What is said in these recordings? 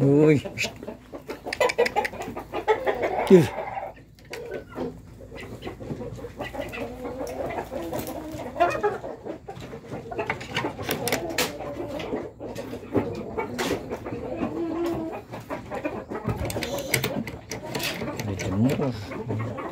Uy. Yun. May temor.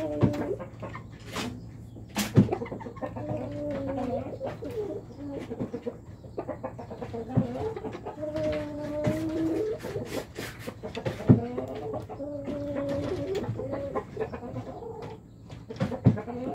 Thank you.